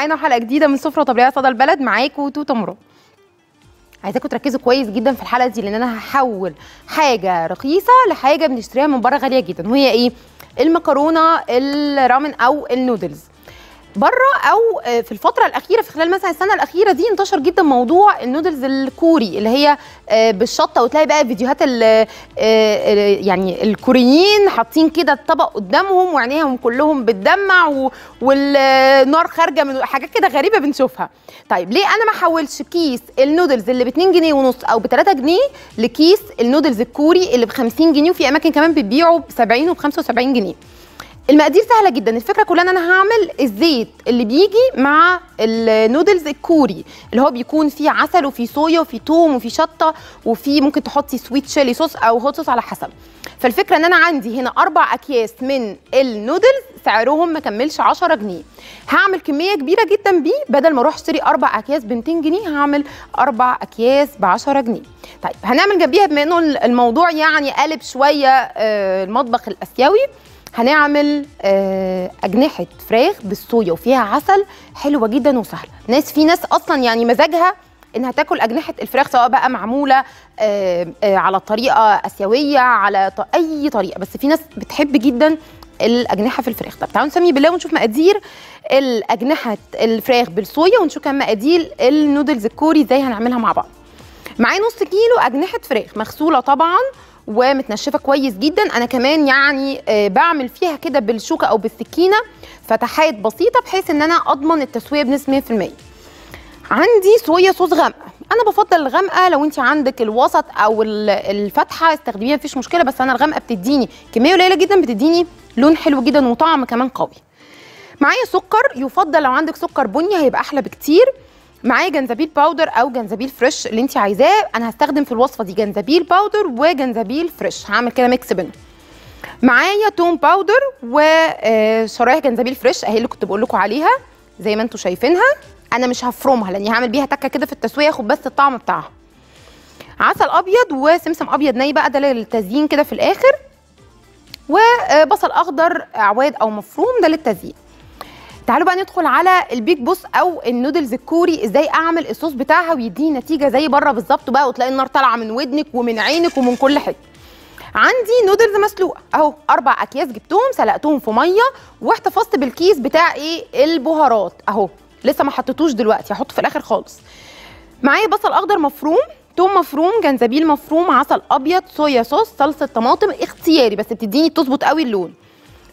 معانا حلقة جديدة من سفرة وطبلية صدى البلد. معاكم توته مراد عايزاكم تركزوا كويس جدا في الحلقة دي لأن أنا هحول حاجة رخيصة لحاجة بنشتريها من بره غالية جدا وهي إيه؟ المكرونة الرامن أو النودلز. بره أو في الفترة الأخيرة في خلال مثلا السنة الأخيرة دي انتشر جدا موضوع النودلز الكوري اللي هي بالشطة. وتلاقي بقى فيديوهات ال يعني الكوريين حاطين كده الطبق قدامهم وعينيهم كلهم بتدمع والنار خارجة من حاجات كده غريبة بنشوفها. طيب ليه أنا ما احولش كيس النودلز اللي ب 2 جنيه ونص أو ب 3 جنيه لكيس النودلز الكوري اللي ب 50 جنيه وفي أماكن كمان بتبيعه ب 70 وب 75 جنيه؟ المقادير سهلة جدا. الفكرة كلها إن أنا هعمل الزيت اللي بيجي مع النودلز الكوري اللي هو بيكون فيه عسل وفيه صويا وفيه توم وفيه شطة وفيه ممكن تحطي sweet chili sauce أو hot sauce على حسب. فالفكرة إن أنا عندي هنا أربع أكياس من النودلز سعرهم ما كملش 10 جنيه. هعمل كمية كبيرة جدا بيه. بدل ما أروح أشتري أربع أكياس ب 200 جنيه هعمل أربع أكياس ب 10 جنيه. طيب هنعمل جنبيها بما إنه الموضوع يعني قلب شوية المطبخ الآسيوي. هنعمل أجنحة فراخ بالصويا وفيها عسل حلوة جدا وسهلة. ناس في ناس أصلا يعني مزاجها إنها تاكل أجنحة الفراخ سواء بقى معمولة على طريقة آسيوية على أي طريقة. بس في ناس بتحب جدا الأجنحة في الفراخ. طب تعالوا نسمي بالله ونشوف مقادير الأجنحة الفراخ بالصويا ونشوف كمان مقادير النودلز الكوري إزاي هنعملها مع بعض. معايا نص كيلو أجنحة فراخ مغسولة طبعا. ومتنشفة كويس جدا. أنا كمان يعني بعمل فيها كده بالشوكة أو بالسكينة فتحات بسيطة بحيث إن أنا أضمن التسوية بنسبة 100% عندي soya sauce غامقه أنا بفضل الغامقة لو انت عندك الوسط أو الفاتحه استخدميها مفيش مشكلة بس أنا الغامقة بتديني كمية قليلة جدا بتديني لون حلو جدا وطعم كمان قوي. معايا سكر يفضل لو عندك سكر بني هيبقى أحلى بكتير. معايا جنزبيل powder أو جنزبيل fresh اللي انت عايزاه. أنا هستخدم في الوصفة دي جنزبيل powder وجنزبيل fresh هعمل كده mix بينهم. معايا توم powder وشرايح جنزبيل fresh أهي اللي كنت بقول لكم عليها زي ما أنتم شايفينها. أنا مش هفرمها لأني هعمل بيها تكة كده في التسوية. اخد بس الطعم بتاعها. عسل أبيض وسمسم أبيض ني بقى ده للتزيين كده في الآخر. وبصل أخضر أعواد أو مفروم ده للتزيين. تعالوا بقى ندخل على ال big boss أو النودلز الكوري إزاي اعمل الصوص بتاعها ويديني نتيجة زي بره بالظبط بقى وتلاقي النار طالعة من ودنك ومن عينك ومن كل حتة. عندي نودلز مسلوقة. اهو أربع أكياس جبتهم سلقتهم في مية واحتفظت بالكيس بتاع إيه؟ البهارات. اهو لسه ما حطيتوش دلوقتي هحطه في الآخر خالص. معايا بصل أخضر مفروم توم مفروم جنزبيل مفروم عسل أبيض صويا صوص صلصة طماطم اختياري بس بتديني تظبط قوي اللون.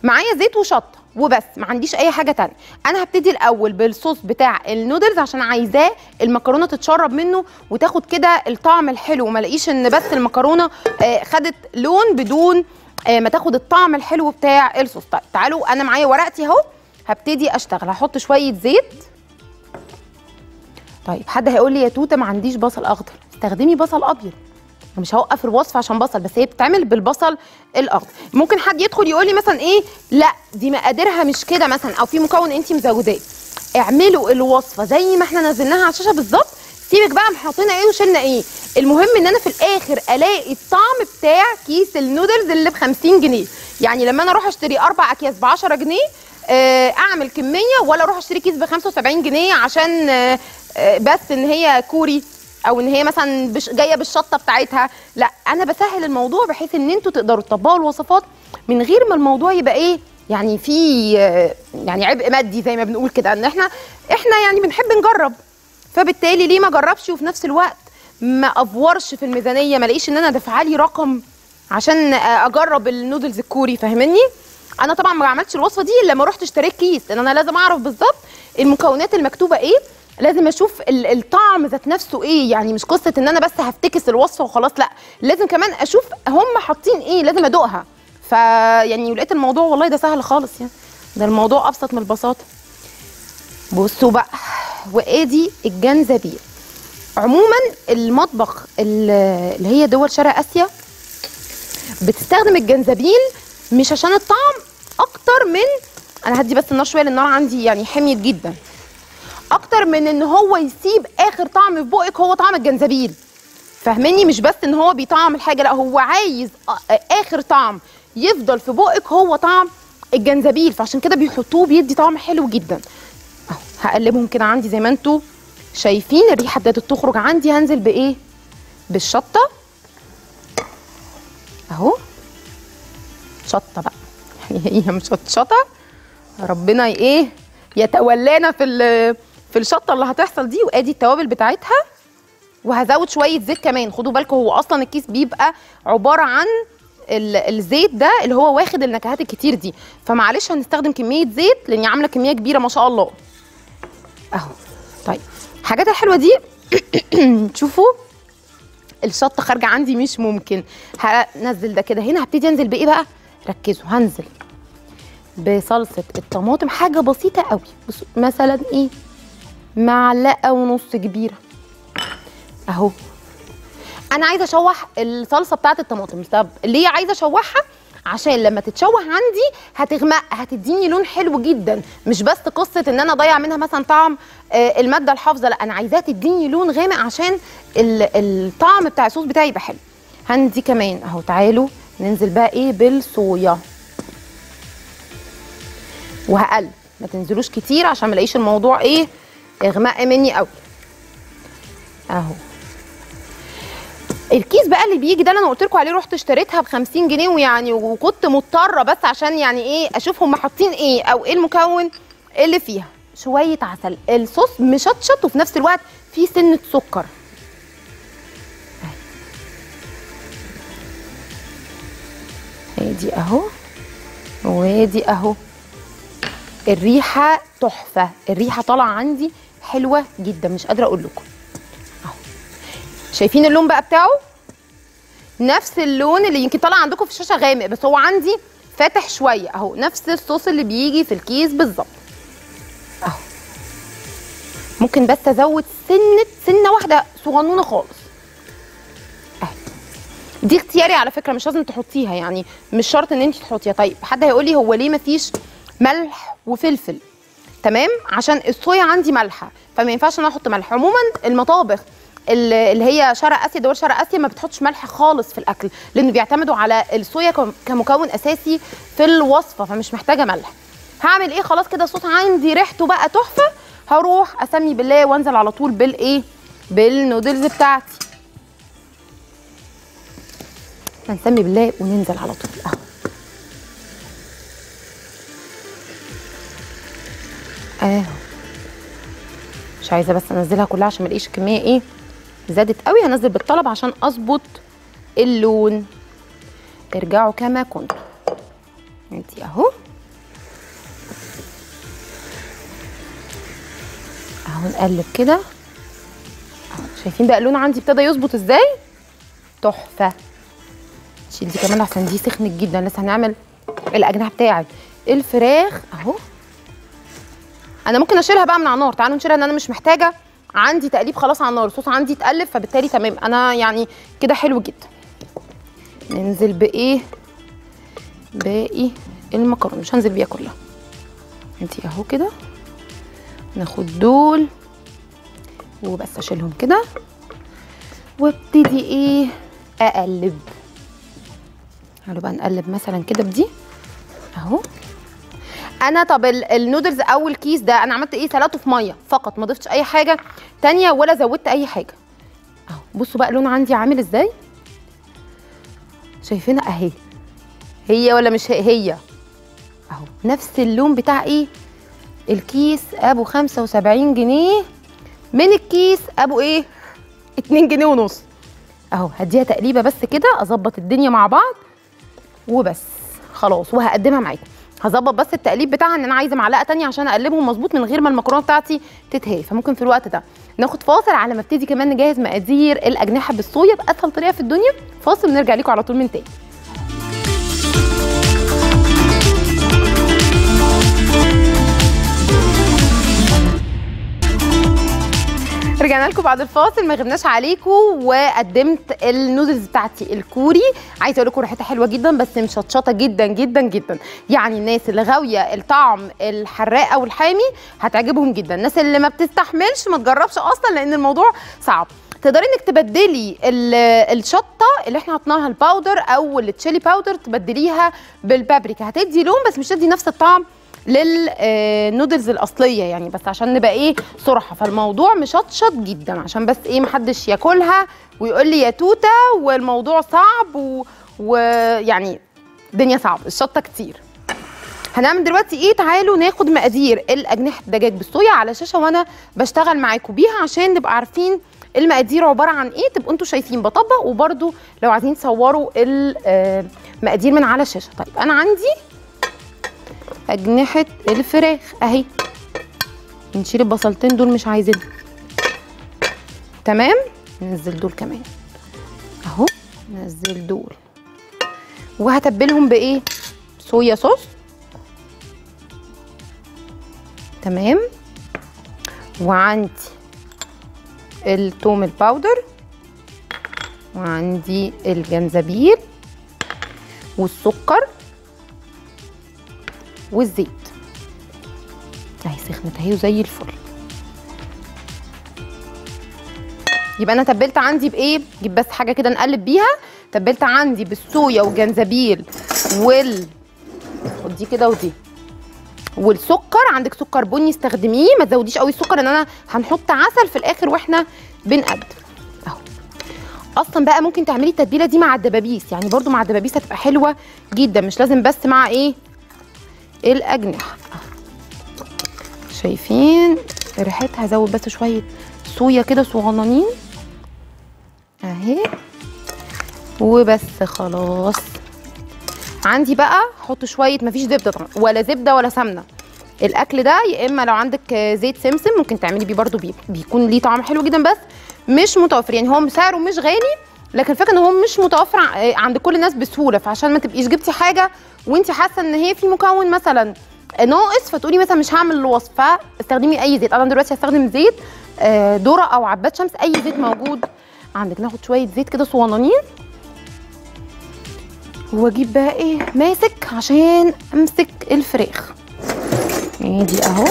معايا زيت وشطة. وبس ما عنديش أي حاجة تانية. أنا هبتدي الأول بالصوص بتاع النودلز عشان عايزاه المكرونة تتشرب منه وتاخد كده الطعم الحلو. وما ألاقيش إن بس المكرونة آه خدت لون بدون آه ما تاخد الطعم الحلو بتاع الصوص. طيب تعالوا أنا معايا ورقتي أهو. هبتدي أشتغل. هحط شوية زيت. طيب حد هيقول لي يا توتة ما عنديش بصل أخضر. استخدمي بصل أبيض. مش هوقف الوصفه عشان بصل بس هي بتتعمل بالبصل الأخضر. ممكن حد يدخل يقول لي مثلا إيه؟ لأ دي مقاديرها مش كده مثلا أو في مكون انت مزوداه. اعملوا الوصفة زي ما إحنا نزلناها على الشاشة بالظبط. سيبك بقى حطينا إيه وشلنا إيه. المهم إن أنا في الآخر ألاقي الطعم بتاع كيس النودلز اللي ب 50 جنيه. يعني لما أنا أروح أشتري أربع أكياس ب 10 جنيه أعمل كمية ولا أروح أشتري كيس ب 75 جنيه عشان بس إن هي كوري. أو إن هي مثلا بس جاية بالشطة بتاعتها. لا أنا بسهل الموضوع بحيث إن أنتوا تقدروا تطبقوا الوصفات من غير ما الموضوع يبقى إيه يعني في يعني عبء مادي زي ما بنقول كده. إن إحنا إحنا يعني بنحب نجرب. فبالتالي ليه ما جربش؟ وفي نفس الوقت ما أفورش في الميزانية ما الاقيش إن أنا دافعه لي رقم عشان أجرب النودلز الكوري فاهمني؟ أنا طبعا ما عملتش الوصفة دي إلا لما رحت اشتريت كيس. لأن أنا لازم أعرف بالظبط المكونات المكتوبة إيه لازم أشوف الطعم ذات نفسه إيه. يعني مش قصة ان أنا بس هفتكس الوصفة وخلاص لا. لازم كمان أشوف هم حاطين إيه لازم ادوقها. فيعني لقيت الموضوع والله ده سهل خالص يعني. ده الموضوع أبسط من البساطة. بصوا بقى وادي الجنزبيل. عموما المطبخ اللي هي دول شرق آسيا بتستخدم الجنزبيل مش عشان الطعم أكتر من أنا هدي بس النار شوية لأن النار عندي يعني حميت جدا. أكتر من إن هو يسيب آخر طعم في بقك هو طعم الجنزبيل. فاهماني مش بس إن هو بيطعم الحاجة لا هو عايز آخر طعم يفضل في بقك هو طعم الجنزبيل. فعشان كده بيحطوه بيدي طعم حلو جدا. أهو هقلبهم كده عندي زي ما أنتوا شايفين. الريحة ابتدت تخرج عندي. هنزل بإيه؟ بالشطة. أهو. شطة بقى. هي مشطشطة. ربنا إيه؟ يتولانا في في الشطة اللي هتحصل دي وآدي التوابل بتاعتها وهزود شوية زيت كمان. خدوا بالكم هو أصلا الكيس بيبقى عبارة عن ال- الزيت ده اللي هو واخد النكهات الكتير دي. فمعلش هنستخدم كمية زيت لاني عاملة كمية كبيرة ما شاء الله. أهو. طيب. الحاجات الحلوة دي شوفوا الشطة خارجة عندي مش ممكن. هنزل ده كده. هنا هبتدي أنزل بإيه بقى؟ ركزوا. هنزل بصلصة الطماطم. حاجة بسيطة قوي. مثلا إيه؟ معلقة ونص كبيرة. أهو. أنا عايزة أشوح الصلصة بتاعت الطماطم. طب ليه عايزة أشوحها؟ عشان لما تتشوح عندي هتغمق هتديني لون حلو جدا. مش بس قصة إن أنا أضيع منها مثلا طعم آه، المادة الحافظة لأ أنا عايزاها تديني لون غامق عشان ال- الطعم بتاع الصوص بتاعي يبقى حلو. هندي كمان أهو. تعالوا ننزل بقى إيه بالصويا. وهقلب. ما تنزلوش كتير عشان ما ألاقيش الموضوع إيه إغماء مني قوي أهو. الكيس بقى اللي بيجي ده اللي أنا قلت لكم عليه رحت اشتريتها ب 50 جنيه ويعني وكنت مضطرة بس عشان يعني إيه أشوف هم حاطين إيه أو إيه المكون اللي فيها. شوية عسل الصوص مشطشط وفي نفس الوقت فيه سنة سكر. ادي أهو. وادي أهو. الريحة تحفة. الريحة طالعة عندي. حلوة جدا مش قادرة أقول لكم. شايفين اللون بقى بتاعه؟ نفس اللون اللي يمكن طالع عندكم في الشاشه غامق بس هو عندي فاتح شوية. أهو نفس الصوص اللي بيجي في الكيس بالظبط. أهو. ممكن بس أزود سنة سنة واحدة صغنونة خالص. اهي دي اختياري على فكرة مش لازم تحطيها يعني مش شرط إن انت تحطيها. طيب حد هيقول لي هو ليه مفيش ملح وفلفل؟ تمام؟ عشان الصويا عندي مالحه فما ينفعش إن أنا أحط ملح. عموما المطابخ اللي هي شرق آسيا دول شرق آسيا ما بتحطش ملح خالص في الأكل لأنه بيعتمدوا على الصويا كم- كمكون أساسي في الوصفة فمش محتاجة ملح. هعمل إيه؟ خلاص كده الصوص عندي ريحته بقى تحفة. هروح أسمي بالله وأنزل على طول بالايه بالنودلز بتاعتي. هنسمي بالله وننزل على طول. أهو. اهو مش عايزة بس أنزلها كلها عشان ما ألاقيش الكميه إيه زادت قوي. هنزل بالطلب عشان أظبط اللون. ارجعوا كما كنتم أدي أهو. أهو نقلب كده. شايفين بقى اللون عندي ابتدى يظبط إزاي؟ تحفة. شيل دي كمان عشان دي سخنت جدا. لسه هنعمل الأجنحة بتاعي. الفراخ. أهو. أنا ممكن اشيلها بقى من على النار. تعالوا نشيلها ان أنا مش محتاجة. عندي تقليب خلاص على النار. الصوص عندي اتقلب فبالتالي تمام. أنا يعني كده حلو جدا. ننزل بإيه؟ باقي المكرونة. مش هنزل بيها كلها. انتي اهو كده. ناخد دول وبس اشيلهم كده. وابتدي إيه؟ أقلب. تعالوا بقى نقلب مثلا كده بدي. اهو. أنا طب ال- النودلز أو الكيس ده أنا عملت إيه؟ سلقته في ميه فقط ما ضفتش اي حاجة تانية ولا زودت اي حاجة. اهو بصوا بقى اللون عندي عامل إزاي. شايفينها اهي. هي ولا مش هي؟ هي. اهو نفس اللون بتاع إيه؟ الكيس ابو 75 جنيه. من الكيس ابو إيه؟ 2 جنيه ونص. اهو هديها تقليبة بس كده اظبط الدنيا مع بعض. وبس خلاص وهقدمها معاكم. هظبط بس التقليب بتاعها ان أنا عايزة معلقة تانية عشان اقلبهم مظبوط من غير ما المكرونة بتاعتي تتهري فممكن في الوقت ده ناخد فاصل على ما ابتدي كمان نجهز مقادير الأجنحة بالصويا بأسهل طريقة في الدنيا. فاصل ونرجع لكم على طول من تاني. لكم بعد الفاصل ما غبناش عليكم وقدمت النودلز بتاعتي الكوري. عايزة أقول لكم ريحتها حلوة جدا بس مشطشطة جدا جدا جدا. يعني الناس اللي غاويه الطعم الحراق أو الحامي هتعجبهم جدا. الناس اللي ما بتستحملش ما تجربش أصلا لأن الموضوع صعب. تقدري إنك تبدلي ال- الشطة اللي إحنا حطيناها ال powder أو ال chili powder تبدليها بالبابريكا. هتدي لون بس مش هتدي نفس الطعم للنودلز الأصلية يعني بس عشان نبقى إيه صراحة فالموضوع مشطشط جدا عشان بس إيه محدش ياكلها ويقول لي يا توتة والموضوع صعب ويعني الدنيا صعبة الشطة كتير. هنعمل دلوقتي إيه؟ تعالوا ناخد مقادير الأجنحة الدجاج بالصويا على شاشة وأنا بشتغل معاكم بيها عشان نبقى عارفين المقادير عبارة عن إيه. تبقوا أنتوا شايفين بطبق وبرده لو عايزين تصوروا المقادير من على الشاشه طيب أنا عندي أجنحة الفراخ أهي. نشيل البصلتين دول مش عايزينهم. تمام؟ ننزل دول كمان. أهو ننزل دول. وهتبلهم بإيه؟ صويا صوص. تمام؟ وعندي التوم الباودر. وعندي الجنزبيل. والسكر. والزيت. أهي سخنت اهي وزي الفل. يبقى أنا تبلت عندي بإيه؟ جيب بس حاجة كده نقلب بيها. تبلت عندي بالصويا والجنزبيل وال خد دي كده ودي. والسكر عندك سكر بني استخدميه. ما تزوديش قوي السكر ان أنا هنحط عسل في الآخر وإحنا بنقدم. أهو. أصلا بقى ممكن تعملي التتبيلة دي مع الدبابيس. يعني برضو مع الدبابيس هتبقى حلوة جدا. مش لازم بس مع إيه؟ الأجنحة. أهو. شايفين؟ ريحتها هزود بس شوية صويا كده صغننين. أهي. وبس خلاص. عندي بقى أحط شوية مفيش زبدة طبعا ولا زبدة ولا سمنة. الأكل ده يا إما لو عندك زيت سمسم ممكن تعملي بيه برده بي بيكون ليه طعم حلو جدا بس مش متوفر. يعني هو سعره مش غالي لكن الفكرة إن هو مش متوفر ع- عند كل الناس بسهولة. فعشان ما تبقيش جبتي حاجة وانت حاسه ان هي في مكون مثلا ناقص فتقولي مثلا مش هعمل الوصفه استخدمي اي زيت. أنا دلوقتي هستخدم زيت آه، ذره أو عباد شمس اي زيت موجود. عندك ناخد شوية زيت كده صغننين. واجيب بقى إيه؟ ماسك عشان امسك الفراخ. دي اهو.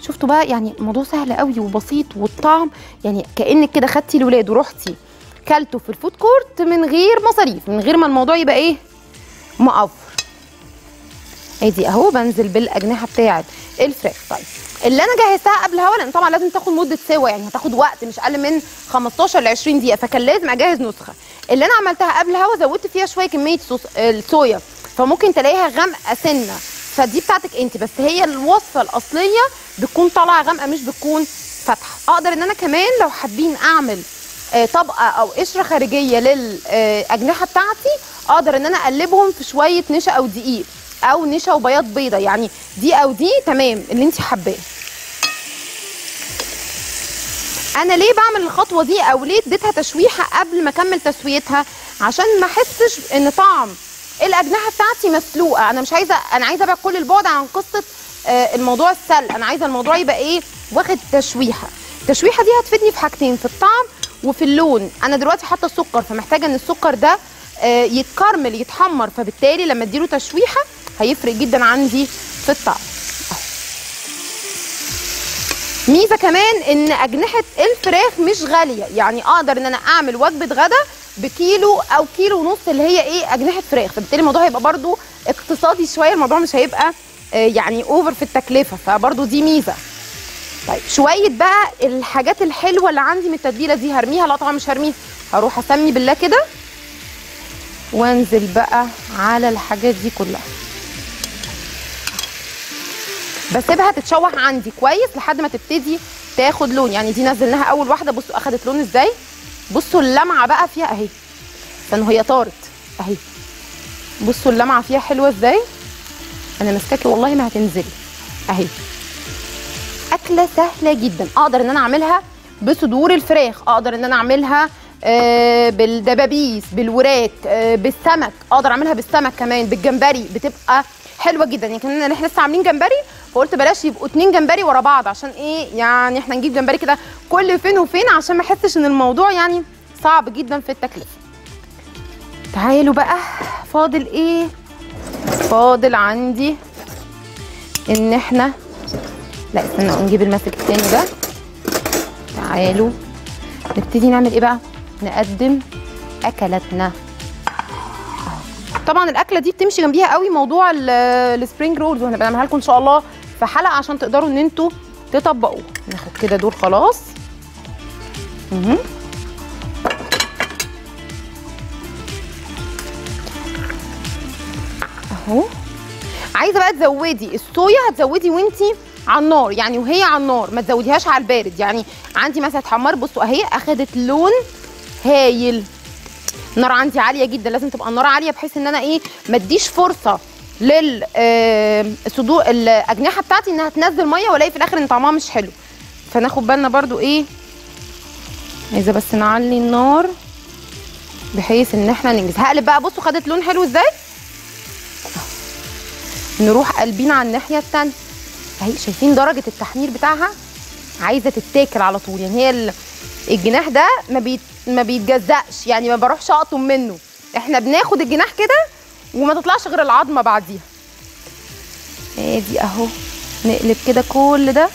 شفتوا بقى؟ يعني الموضوع سهل قوي وبسيط والطعم يعني كأنك كده خدتي الولاد ورحتي كلتوا في ال food court من غير مصاريف من غير ما الموضوع يبقى إيه؟ مأفور ادي أهو بنزل بالأجنحة بتاعة الفراخ. طيب اللي أنا جهزتها قبل الهوا لأن طبعا لازم تاخد مدة سوا يعني هتاخد وقت مش أقل من 15 ل 20 دقيقة فكان لازم أجهز نسخة. اللي أنا عملتها قبل الهوا زودت فيها شوية كمية صوص الصويا فممكن تلاقيها غامقة سنة. فدي بتاعتك أنت بس هي الوصفة الأصلية بتكون طالعة غامقة مش بتكون فاتحة. أقدر إن أنا كمان لو حابين أعمل آه، طبقة أو قشرة خارجية للأجنحة بتاعتي أقدر ان أنا اقلبهم في شوية نشا أو دقيق أو نشا وبياض بيضة. يعني دي أو دي تمام اللي انت حباه. أنا ليه بعمل الخطوة دي؟ أو ليه اديتها تشويحة قبل ما اكمل تسويتها؟ عشان ما احسش ان طعم الأجنحة بتاعتي مسلوقة. أنا مش عايزة أنا عايزة ابعد كل البعد عن قصة آه، الموضوع السلق. أنا عايزة الموضوع يبقى إيه؟ واخد تشويحة. التشويحة دي هتفيدني في حاجتين في الطعم وفي اللون. أنا دلوقتي حاطة السكر فمحتاجة ان السكر ده يتكرمل يتحمر. فبالتالي لما اديله تشويحة هيفرق جدا عندي في الطعم. ميزة كمان إن أجنحة الفراخ مش غالية. يعني أقدر إن أنا أعمل وجبة غدا بكيلو أو كيلو ونص اللي هي إيه؟ أجنحة فراخ. فبالتالي الموضوع هيبقى برضو اقتصادي شوية. الموضوع مش هيبقى آه، يعني اوفر في التكلفة. فبرضو دي ميزة. طيب شوية بقى الحاجات الحلوة اللي عندي من التتبيلة دي هرميها. لا طبعا مش هرميها. هروح أسمي بالله كده. وانزل بقى على الحاجات دي كلها. بسيبها تتشوح عندي كويس لحد ما تبتدي تاخد لون. يعني دي نزلناها أول واحدة. بصوا أخدت لون إزاي؟ بصوا اللمعة بقى فيها أهي. استنوا هي طارت أهي. بصوا اللمعة فيها حلوة إزاي؟ أنا ماسكاكي والله ما هتنزلي أهي. أكلة سهلة جدا. أقدر إن أنا أعملها بصدور الفراخ. أقدر إن أنا أعملها بالدبابيس بالوراك آه، بالسمك. أقدر أعملها بالسمك كمان بالجمبري. بتبقى حلوة جدا. يعني كنا إحنا لسه عاملين جمبري فقلت بلاش يبقوا اتنين جمبري ورا بعض. عشان إيه؟ يعني إحنا نجيب جمبري كده كل فين وفين عشان ما أحسش إن الموضوع يعني صعب جدا في التكلفه تعالوا بقى. فاضل إيه؟ فاضل عندي إن إحنا لا استنى نجيب الماسك التاني ده. تعالوا نبتدي نعمل إيه بقى؟ نقدم أكلاتنا. طبعا الأكلة دي بتمشي جنبيها قوي موضوع ال- ال spring rolls وهنبقى نعملها لكم إن شاء الله في حلقة عشان تقدروا إن أنتوا تطبقوه ناخد كده دول خلاص مهم. أهو عايزة بقى تزودي الصويا هتزودي وانتي على النار يعني وهي على النار ما تزوديهاش على البارد يعني عندي مثلا تحمر بصوا أهي أخدت لون هايل. النار عندي عالية جدا لازم تبقى النار عالية بحيث إن أنا إيه ما أديش فرصة لل آه، صدور الأجنحة بتاعتي إنها تنزل مية وألاقي في الآخر إن طعمها مش حلو. فناخد بالنا برضو إيه عايزه بس نعلي النار بحيث إن إحنا ننجز. هقلب بقى بصوا خدت لون حلو إزاي؟ نروح قلبين على الناحية التانية. أهي شايفين درجة التحمير بتاعها؟ عايزة تتاكل على طول. يعني هي ال- الجناح ده ما بيت ما بيتجزأش. يعني ما بروحش أقطم منه. إحنا بناخد الجناح كده وما تطلعش غير العظمة بعديها. ادي أهو. نقلب كده كل ده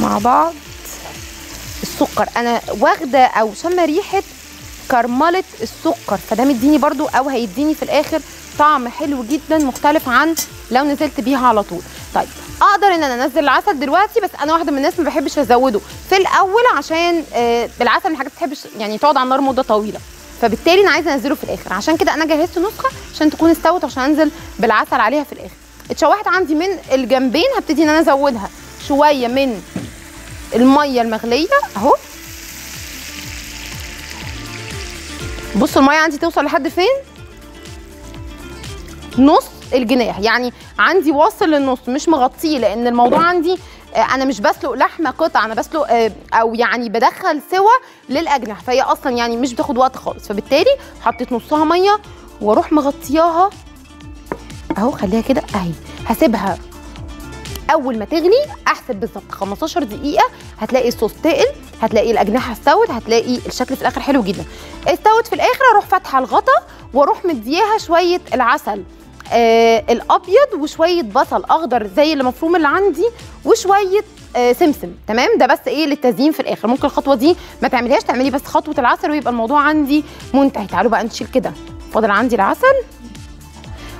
مع بعض. السكر. أنا واخدة أو شامة ريحة كرملة السكر. فده مديني برضو أو هيديني في الآخر طعم حلو جدا مختلف عن لو نزلت بيها على طول. طيب. أقدر ان أنا انزل العسل دلوقتي بس أنا واحدة من الناس ما بحبش ازوده. في الأول عشان آه العسل من الحاجات بتحبش يعني تقعد على النار مدة طويلة. فبالتالي أنا عايزة انزله في الآخر. عشان كده أنا جهزت نسخة عشان تكون استوت عشان انزل بالعسل عليها في الآخر. اتشوحت عندي من الجنبين هبتدي ان أنا ازودها شوية من المية المغلية اهو. بصوا المية عندي توصل لحد فين؟ نص الجناح. يعني عندي واصل للنص مش مغطيه لأن الموضوع عندي آه، أنا مش بسلق لحمة قطع أنا بسلق آه، أو يعني بدخل سوا للأجنحة. فهي أصلا يعني مش بتاخد وقت خالص. فبالتالي حطيت نصها مية وأروح مغطياها. أهو خليها كده أهي. هسيبها أول ما تغلي أحسب بالظبط 15 دقيقة. هتلاقي الصوص تقل هتلاقي الأجنحة استوت هتلاقي الشكل في الآخر حلو جدا. استوت في الآخر أروح فاتحة الغطا وأروح مدياها شوية العسل. آه الأبيض وشوية بصل أخضر زي اللي مفروم اللي عندي وشوية آه سمسم. تمام؟ ده بس إيه للتزيين في الآخر. ممكن الخطوة دي ما تعمليهاش تعملي بس خطوة العسل ويبقى الموضوع عندي منتهي. تعالوا بقى نشيل كده. فاضل عندي العسل.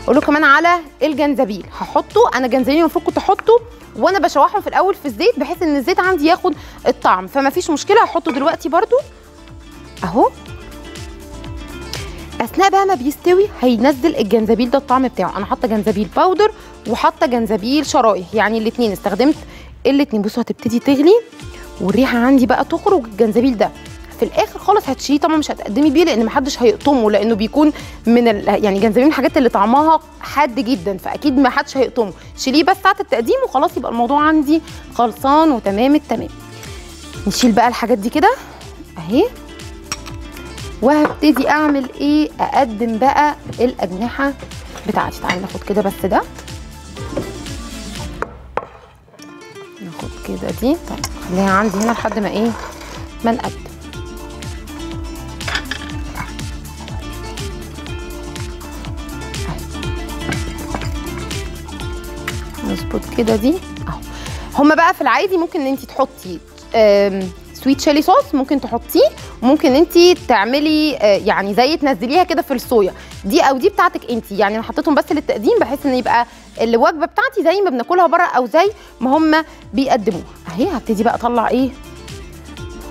أقول كمان على الجنزبيل. هحطه. أنا جنزبيل المفروض كنت أحطه وأنا بشوحهم في الأول في الزيت بحيث إن الزيت عندي ياخد الطعم. فما فيش مشكلة هحطه دلوقتي برده أهو. اثناء بقى ما بيستوي هينزل الجنزبيل ده الطعم بتاعه. أنا حاطة جنزبيل باودر وحاطة جنزبيل شرايح يعني الاثنين استخدمت الاثنين بصوا هتبتدي تغلي والريحة عندي بقى تخرج الجنزبيل ده. في الآخر خالص هتشيليه طبعا مش هتقدمي بيه لأن محدش هيقطمه لأنه بيكون من ال... يعني جنزبيل من الحاجات اللي طعمها حاد جدا فأكيد ما حدش هيقطمه. شيليه بس ساعة التقديم وخلاص يبقى الموضوع عندي خلصان وتمام التمام. نشيل بقى الحاجات دي كده. أهي. وهبتدي أعمل إيه؟ أقدم بقى الأجنحة بتاعتي. تعالي ناخد كده بس ده. ناخد كده دي. طيب خليها عندي هنا لحد ما إيه؟ ما نقدم. نظبط كده دي. أهو. هما بقى في العادي ممكن إن انت تحطي سويت شيلي صوص ممكن تحطيه وممكن انت تعملي آه، يعني زي تنزليها كده في الصويا. دي أو دي بتاعتك انت يعني أنا حطيتهم بس للتقديم بحيث إن يبقى الوجبة بتاعتي زي ما بناكلها بره أو زي ما هم بيقدموها أهي هبتدي بقى أطلع إيه؟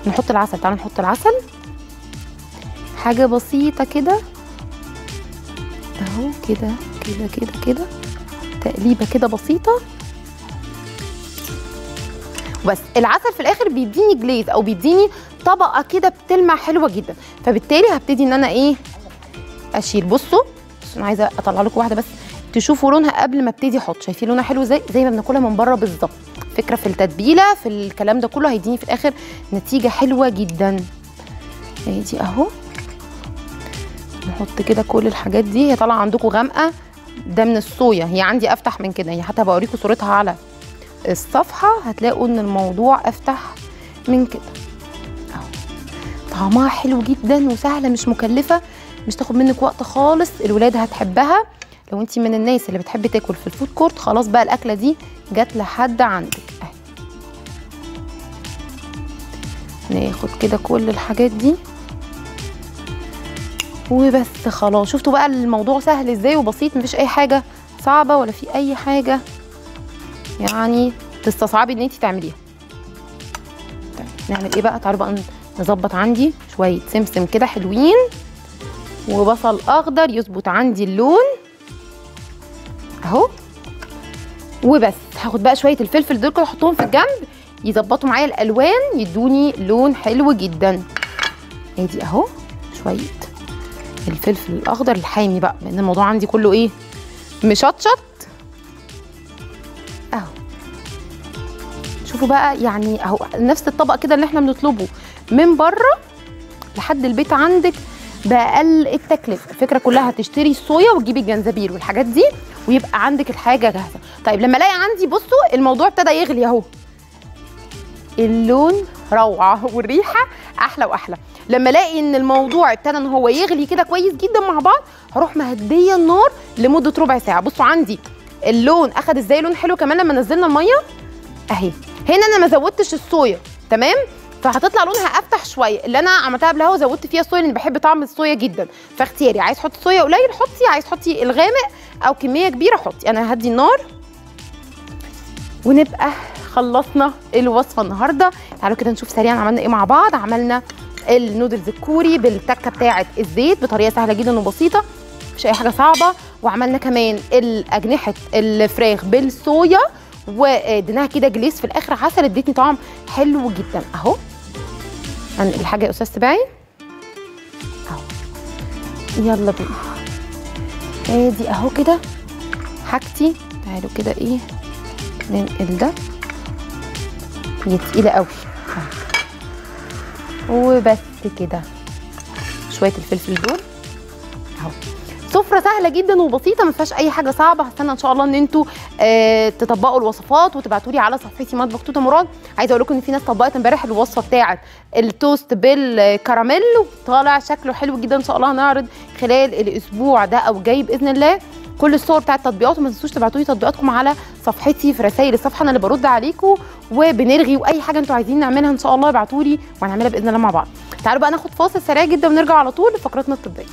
نحط العسل. تعالوا نحط العسل. حاجة بسيطة كده. أهو كده كده كده كده. تقليبة كده بسيطة. بس العسل في الآخر بيديني جليز أو بيديني طبقة كده بتلمع حلوة جدا. فبالتالي هبتدي إن أنا إيه أشيل. بصوا بصوا أنا عايزة أطلع لكم واحدة بس تشوفوا لونها قبل ما أبتدي أحط. شايفين لونها حلو إزاي زي ما بناكلها من بره بالظبط. فكرة في التتبيلة في الكلام ده كله هيديني في الآخر نتيجة حلوة جدا. اهي دي أهو. نحط كده كل الحاجات دي. هي طالعة عندكم غامقة ده من الصويا. هي عندي أفتح من كده. هي حتى بوريكم صورتها على الصفحة هتلاقوا إن الموضوع أفتح من كده. طعمها حلو جدا وسهلة مش مكلفة مش تاخد منك وقت خالص. الولاد هتحبها. لو انت من الناس اللي بتحب تاكل في ال food court خلاص بقى الأكلة دي جت لحد عندك. أهي. ناخد كده كل الحاجات دي. وبس خلاص. شفتوا بقى الموضوع سهل إزاي وبسيط؟ مفيش أي حاجة صعبة ولا في أي حاجة. يعني تستصعبي ان انت تعمليها. طيب نعمل إيه بقى؟ تعالوا بقى نظبط عندي شوية سمسم كده حلوين وبصل أخضر يظبط عندي اللون. أهو. وبس هاخد بقى شوية الفلفل دول كده أحطهم في الجنب يظبطوا معايا الألوان يدوني لون حلو جدا. ادي أهو شوية الفلفل الأخضر الحامي بقى لأن الموضوع عندي كله إيه؟ مشطشط. شوفوا بقى يعني أهو نفس الطبق كده اللي إحنا بنطلبه من بره لحد البيت عندك بأقل التكلفة. الفكرة كلها هتشتري الصويا وتجيبي الجنزبيل والحاجات دي ويبقى عندك الحاجة جاهزة. طيب لما ألاقي عندي بصوا الموضوع ابتدى يغلي أهو. اللون روعة والريحة أحلى وأحلى. لما ألاقي إن الموضوع ابتدى إن هو يغلي كده كويس جدا مع بعض هروح مهدية النار لمدة ربع ساعة. بصوا عندي اللون أخد إزاي لون حلو كمان لما نزلنا الميه أهي. هنا أنا ما زودتش الصويا تمام؟ فهتطلع لونها افتح شوية اللي أنا عملتها قبلها وزودت فيها الصويا لأن بحب طعم الصويا جدا. فاختياري عايز تحطي صويا قليل حطي عايز تحطي الغامق أو كمية كبيرة حطي. أنا هدي النار ونبقى خلصنا الوصفة النهارده. تعالوا كده نشوف سريعا عملنا إيه مع بعض. عملنا النودلز الكوري بالتكة بتاعه الزيت بطريقة سهلة جدا وبسيطة مش أي حاجة صعبة. وعملنا كمان اجنحه الفراخ بالصويا. واديناها كده جليس في الآخر. عسل ادتني طعم حلو جدا. أهو. انقل حاجة يا أستاذ سباعي أهو. يلا بينا. ادي أهو كده. حاجتي. تعالوا كده إيه. ننقل ده. هي تقيلة قوي وبس كده. شوية الفلفل دول. أهو. سفرة سهلة جدا وبسيطة ما فيهاش أي حاجة صعبة. هستنى إن شاء الله إن أنتوا آه تطبقوا الوصفات وتبعتوا لي على صفحتي مطبخ توته مراد عايزة أقول لكم إن في ناس طبقت امبارح الوصفة بتاعه التوست بالكراميل وطالع شكله حلو جدا إن شاء الله. هنعرض خلال الأسبوع ده أو جاي بإذن الله كل الصور بتاعت التطبيقات. وما تنسوش تبعتوا لي تطبيقاتكم على صفحتي في رسائل الصفحة. أنا اللي برد عليكم وبنرغي وأي حاجة أنتوا عايزين نعملها إن شاء الله ابعتوا لي وهنعملها بإذن الله مع بعض. تعالوا بقى ناخد فاصل سريع جدا ونرجع على طول لفقرتنا الطبية.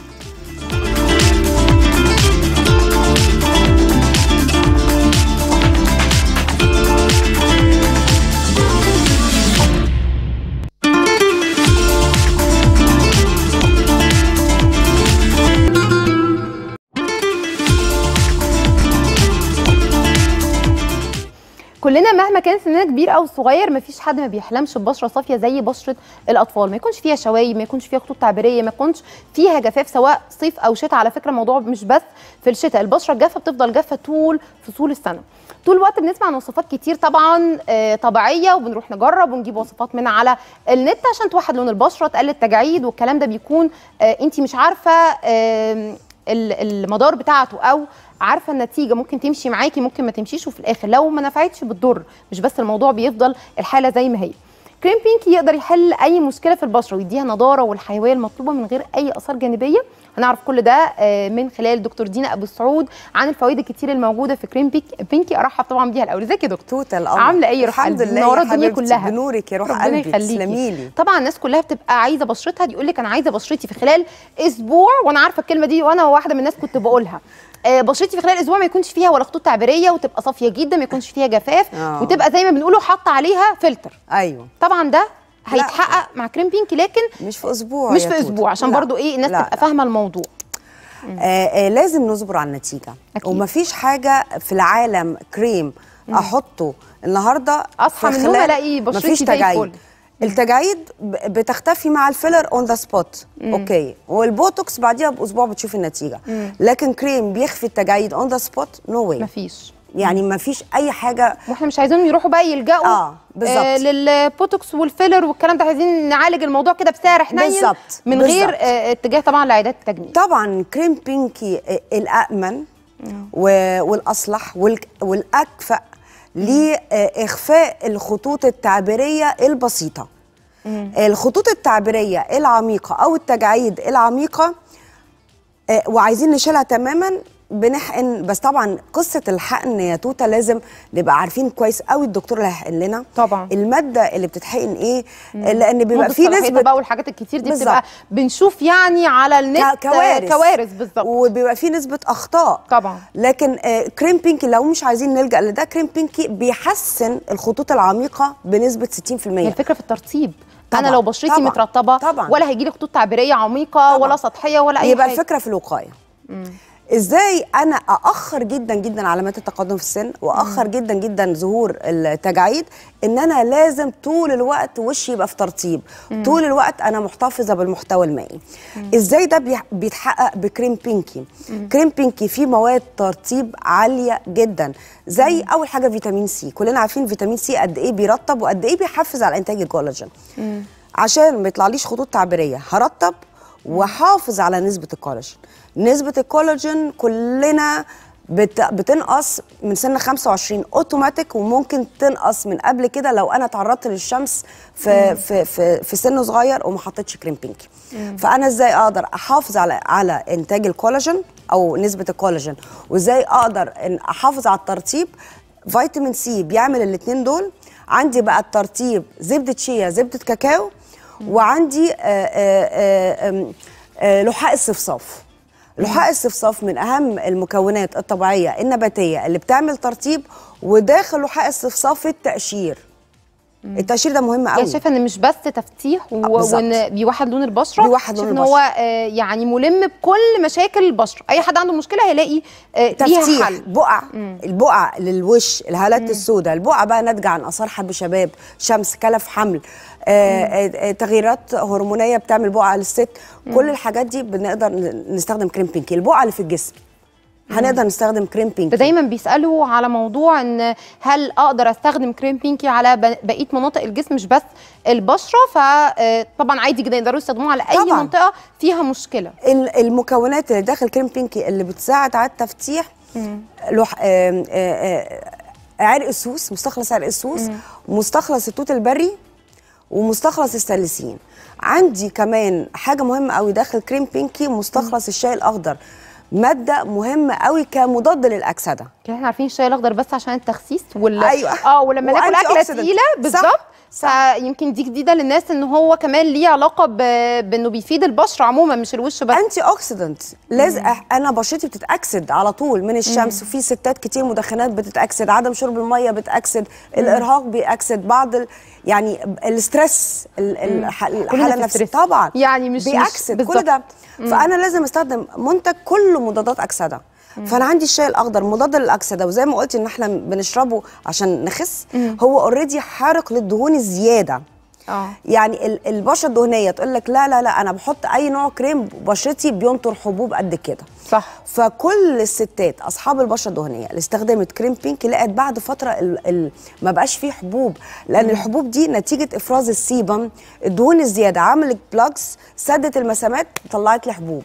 كلنا مهما كان سننا كبير أو صغير مفيش حد ما بيحلمش ببشرة صافية زي بشرة الأطفال. ما يكونش فيها شوايب ما يكونش فيها خطوط تعبيرية ما يكونش فيها جفاف سواء صيف أو شتاء. على فكرة الموضوع مش بس في الشتاء البشرة الجافة بتفضل جافة طول فصول السنة. طول الوقت بنسمع عن وصفات كتير طبعا آه طبيعية وبنروح نجرب ونجيب وصفات منها على النت عشان توحد لون البشرة تقلل التجاعيد والكلام ده بيكون آه انت مش عارفة المدار بتاعته أو عارفة النتيجة ممكن تمشي معاكي ممكن ما تمشيش وفي الآخر لو ما نفعتش بتضر. مش بس الموضوع بيفضل الحالة زي ما هي. كريم بينكي يقدر يحل أي مشكلة في البشرة ويديها نضارة والحيوية المطلوبة من غير أي آثار جانبية؟ هنعرف كل ده من خلال دكتور دينا أبو السعود عن الفوائد الكتير الموجودة في كريم بينكي. أرحب طبعا بيها الأول. إزيك يا دكتور؟ توته القمر عاملة إيه؟ روح الحمد قلبي؟ لله منوره الدنيا كلها. بنورك يا روح قلبي. تسلمي طبعا الناس كلها بتبقى عايزة بشرتها دي يقول لك أنا عايزة بشرتي في خلال أسبوع وأنا عارفة الكلمة دي وأنا واحدة من الناس كنت بقولها. آه، بشرتي في خلال أسبوع ما يكونش فيها ولا خطوط تعبيرية وتبقى صافية جدا ما يكونش فيها جفاف آه. وتبقى زي ما بنقولوا حاطة عليها فلتر أيوه طبعا ده هيتحقق مع كريم بينكي لكن مش في أسبوع مش في. أسبوع عشان لا. برضو إيه الناس لا، تبقى. فاهمة الموضوع آه آه لازم نصبر على النتيجة أكيد. ومفيش حاجة في العالم كريم أحطه النهارده أصحى في من النوم ألاقي بشرتي مفيش تجاعيد. التجاعيد بتختفي مع الفيلر on the spot okay. والبوتوكس بعديها بأسبوع بتشوفي النتيجة. لكن كريم بيخفي التجاعيد on the spot no way مفيش. يعني مفيش أي حاجة. وإحنا مش عايزينهم يروحوا بقى يلجأوا آه، بالظبط. آه للبوتوكس والفيلر والكلام ده. عايزين نعالج الموضوع كده بسعر حنين بالظبط، من غير بالظبط. آه اتجاه طبعا لعيادات التجميل طبعا كريم بينكي الامن و- والأصلح والأكفأ لإخفاء الخطوط التعبيرية البسيطة. الخطوط التعبيرية العميقة أو التجاعيد العميقة آه، وعايزين نشيلها تماما بنحقن بس طبعا قصة الحقن يا توتة لازم نبقى عارفين كويس قوي الدكتور اللي هيحقن لنا. طبعا. المادة اللي بتتحقن إيه؟ لأن بيبقى في نسبه بقى والحاجات الكتير دي بالظبط. بتبقى بنشوف يعني على النت كوارث. كوارث بالظبط. وبيبقى في نسبة أخطاء. طبعا. لكن آه، كريم بينكي لو مش عايزين نلجأ لده كريم بينكي بيحسن الخطوط العميقة بنسبة 60% هي الفكرة في الترطيب. طبعاً، أنا لو بشرتي طبعاً، مترطبة طبعاً. ولا هيجي لي خطوط تعبيرية عميقة طبعاً. ولا سطحية ولا أي يبقى حاجة. الفكرة في الوقاية. إزاي أنا اأخر جدا جدا علامات التقدم في السن واخر جدا جدا ظهور التجاعيد ان أنا لازم طول الوقت وشي يبقى في ترطيب. طول الوقت أنا محتفظة بالمحتوى المائي. إزاي ده بيتحقق بكريم بينكي؟ كريم بينكي فيه مواد ترطيب عالية جدا زي أول حاجة فيتامين سي. كلنا عارفين فيتامين سي قد إيه بيرطب وقد إيه بيحفز على إنتاج الكولاجين. عشان ما يطلعليش خطوط تعبيرية. هرطب وحافظ على نسبة الكولاجين. نسبة الكولاجين كلنا بت... بتنقص من سن 25 اوتوماتيك وممكن تنقص من قبل كده لو أنا تعرضت للشمس في في في, في سن صغير وما حطيتش كريم بينكي فأنا إزاي أقدر أحافظ على على إنتاج الكولاجين أو نسبة الكولاجين؟ وإزاي أقدر إن أحافظ على الترطيب؟ فيتامين سي بيعمل الاثنين دول. عندي بقى الترطيب زبدة شيا زبدة كاكاو. وعندي آه، آه، آه، لحاء الصفصاف. لحاء الصفصاف من أهم المكونات الطبيعية النباتية اللي بتعمل ترطيب وداخل لحاء الصفصاف التقشير التقشير ده مهم قوي. يعني شايفة إن مش بس تفتيح و... وإن بيوحد لون البشرة بيوحد لون إن هو يعني ملم بكل مشاكل البشرة. أي حد عنده مشكلة هيلاقي تفتيح حل. بقع. البقع للوش الهالات السوداء. البقع بقى ناتجة عن آثار حب شباب شمس كلف حمل. تغييرات هرمونية بتعمل بقع للست كل الحاجات دي بنقدر نستخدم كريم بينكي البقع اللي في الجسم هنقدر نستخدم كريم بينكي دايما بيسألوا على موضوع إن هل أقدر أستخدم كريم بينكي على بقية مناطق الجسم مش بس البشرة. فطبعا عادي جدا يقدروا يستخدموه على أي طبعاً. منطقة فيها مشكلة. ال- المكونات اللي داخل كريم بينكي اللي بتساعد على التفتيح آه، آه، عرق السوس مستخلص عرق السوس مستخلص التوت البري ومستخلص السلسين. عندي كمان حاجة مهمة قوي داخل كريم بينكي مستخلص الشاي الأخضر. مادة مهمة قوي كمضاد للأكسدة. كده إحنا عارفين الشاي الأخضر بس عشان التخسيس وال أيوة. آه ولما ناكل أكلة. تقيلة بالظبط. صح. فيمكن دي جديدة للناس إن هو كمان ليه علاقة ب... بإنه بيفيد البشره عموما مش الوش بس. antioxidant لازم أنا بشرتي بتتأكسد على طول. من الشمس وفي ستات كتير مدخنات بتتأكسد عدم شرب المية بتأكسد الإرهاق بيأكسد بعض ال... يعني ال stress ال- الح- الحالة النفسيه. طبعا. يعني مش- مش- بيأكسد. كل بالظبط. ده. فأنا لازم أستخدم منتج كله مضادات أكسدة. فأنا عندي الشاي الأخضر مضاد للأكسدة وزي ما قلت إن إحنا بنشربه عشان نخس هو already حارق للدهون الزيادة. آه. يعني ال- البشرة الدهنية تقول لك لا لا لا أنا بحط أي نوع كريم بشرتي بينطر حبوب قد كده. صح. فكل الستات أصحاب البشرة الدهنية اللي استخدمت كريم بينك لقت بعد فترة ال ال ما بقاش فيه حبوب لأن الحبوب دي نتيجة إفراز ال sebum الدهون الزيادة عملت plugs سدت المسامات طلعت لي حبوب.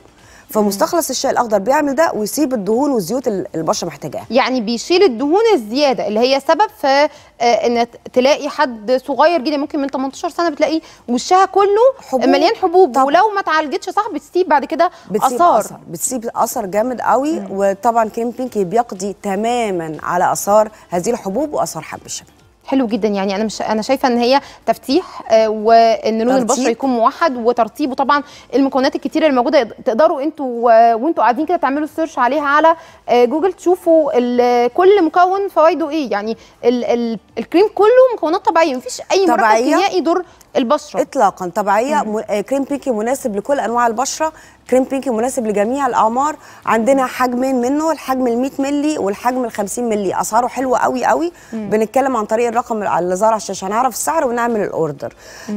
فمستخلص الشاي الأخضر بيعمل ده ويسيب الدهون والزيوت اللي البشرة محتاجاها. يعني بيشيل الدهون الزيادة اللي هي سبب في آه، إن تلاقي حد صغير جدا ممكن من 18 سنة بتلاقي وشها كله حبوب. مليان حبوب. طبعاً. ولو ما اتعالجتش صح بتسيب بعد كده بتسيب آثار. بتسيب اثر جامد قوي. وطبعا كريم بينكي بيقضي تماما على آثار هذه الحبوب وآثار حب الشباب. حلو جدا. يعني أنا مش أنا شايفة إن هي تفتيح آه، وان لون. البشره يكون موحد وترطيب وطبعا المكونات الكتيرة اللي موجودة تقدروا أنتوا آه، وأنتوا قاعدين كده تعملوا سيرش عليها على آه، جوجل. تشوفوا كل مكون فوائده إيه. يعني ال ال الكريم كله مكونات طبيعية. مفيش أي مركب. كيميائي يضر البشرة. اطلاقا طبيعية م... آه، كريم بينكي مناسب لكل أنواع البشرة كريم بينكي مناسب لجميع الأعمار. عندنا حجمين منه الحجم ال 100 مللي والحجم ال 50 مللي. أسعاره حلوة قوي قوي بنتكلم عن طريق الرقم اللي ظهر على الشاشة. هنعرف السعر ونعمل الأوردر.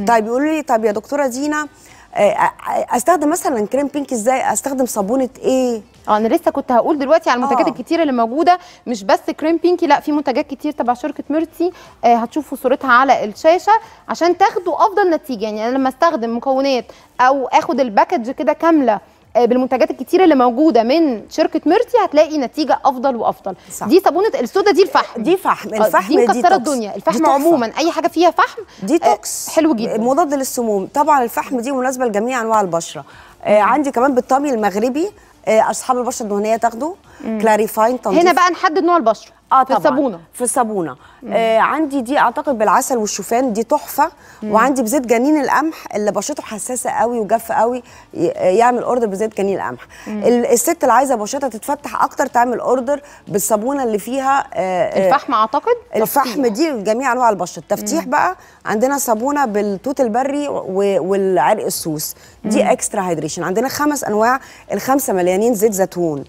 طيب يقولوا لي طب يا دكتورة دينا أستخدم مثلا كريم بينكي إزاي؟ أستخدم صابونة إيه؟ آه أنا لسه كنت هقول دلوقتي على المنتجات آه. الكتيرة اللي موجودة مش بس كريم بينكي لا في منتجات كتير تبع شركة ميرتي آه هتشوفوا صورتها على الشاشة عشان تاخدوا أفضل نتيجة. يعني أنا لما أستخدم مكونات أو آخد ال package كده كاملة آه، بالمنتجات الكتيرة اللي موجودة من شركة ميرتي هتلاقي نتيجة أفضل وأفضل. صح. دي صابونة السودا دي الفحم. دي فحم. آه، الفحم دي مكسرة. الدنيا. الفحم. عموما أي حاجة فيها فحم ديتوكس آه، حلو جدا. مضاد للسموم. طبعا الفحم دي مناسبة لجميع أنواع البشرة. آه عندي كمان بالطمي المغربي آه، أصحاب البشرة الدهنية تاخده. clarifying تنظيف. هنا بقى نحدد نوع البشرة. آه في طبعا. الصابونة. في الصابونة. آه عندي دي أعتقد بالعسل والشوفان دي تحفة. وعندي بزيت جنين القمح اللي بشرته حساسة قوي وجافه قوي يعمل order بزيت جنين القمح. ال- الست اللي عايزة بشرتها تتفتح أكتر تعمل order بالصابونة اللي فيها آه آه، الفحم أعتقد؟ الفحم. دي جميع أنواع البشرة. التفتيح بقى عندنا صابونة بالتوت البري والعرق السوس. دي extra hydration عندنا خمس أنواع الخمسة مليانين زيت زيتون.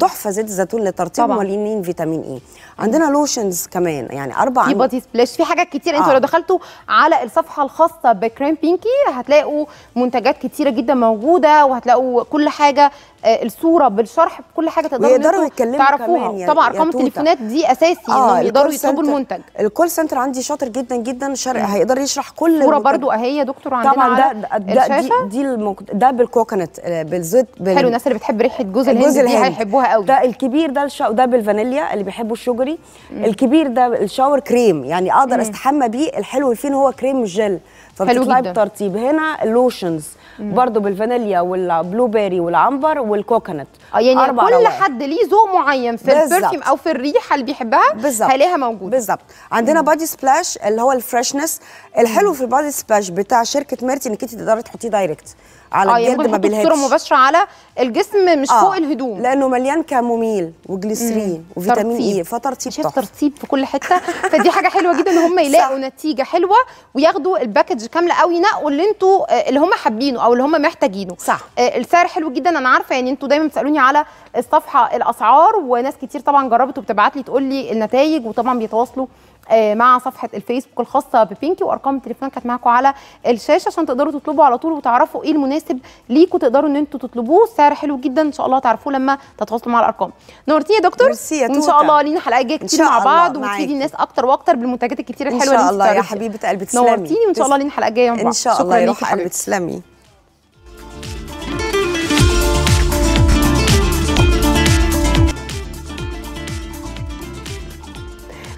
تحفة زيت الزيتون لترطيب. مليانين فيتامين E عندنا lotions كمان يعني أربع في. body splash في حاجات كتير أنتوا آه. لو دخلتوا على الصفحة الخاصة بكريم بينكي هتلاقوا منتجات كتيرة جدا موجودة وهتلاقوا كل حاجة الصورة بالشرح بكل حاجة تقدروا أنتوا يتكلموا تعرفوها. كمان يا- طبعا أرقام. التليفونات دي أساسي انهم يقدروا يطلبوا المنتج. ال call center عندي شاطر جدا جدا شرق هيقدر يشرح كل صورة المنتج. برضو أهي يا دكتور عندنا طبعا على ده ده دي دي المك... ده بالكوكونات آه، بالزيت بال... حلو الناس اللي بتحب ريحة جوز الهند جوز دي الهند. هيحبوها قوي. ده الكبير ده الشا... ده بالفانيليا اللي بيحبوا الشجري الكبير ده الشاور كريم يعني أقدر أستحمى بيه. الحلو فيه إن هو كريم جل. فبتطلعي. بترطيب. هنا اللوشنز برضو بالفانيليا والبلو بيري والعنبر والكوكونات. آه يعني أربع كل روائح. حد ليه ذوق معين في. ال perfume أو في الريحة اللي بيحبها بالظبط. هيلاقيها موجودة. بالظبط. عندنا body splash اللي هو ال freshness الحلو في ال body splash بتاع شركة ميرتي إنك أنت تقدري تحطيه direct على يعني الجلد ما تحطوا صورة بيلهبش مباشرة على الجسم مش آه، فوق الهدوم. لأنه مليان chamomile وجليسرين وفيتامين. E فترطيب شايف ترطيب في كل حتة. فدي حاجة حلوة جدا إن هم يلاقوا نتيجة حلوة وياخدوا ال package كاملة قوي ينقوا اللي أنتوا آه، اللي هم حابينه أو اللي هم محتاجينه. صح. آه، السعر حلو جدا. أنا عارفة يعني أنتوا دايما بتسألوني على الصفحة الأسعار وناس كتير طبعا جربت وبتبعت لي تقول لي النتائج وطبعا بيتواصلوا آه، مع صفحة الفيسبوك الخاصة ببينكي وأرقام التليفون كانت معاكم على الشاشة عشان تقدروا تطلبوا على طول وتعرفوا إيه المناسب ليكوا تقدروا إن أنتوا تطلبوه. السعر حلو جدا إن شاء الله تعرفوه لما تتواصلوا مع الأرقام. نورتيني يا دكتور ميرسي يا وإن شاء. الله لينا حلقات جاية كتير شاء مع بعض. وتفيدي الناس أكتر وأكتر بالمنتجات الكتير إن الحلوه شاء اللي الله يا حبيبة قلبي تسلمي. نورتيني وإن شاء الله لينا حلقات جاية مع بعض إن شاء الله يا روح قلبي. تسلمي.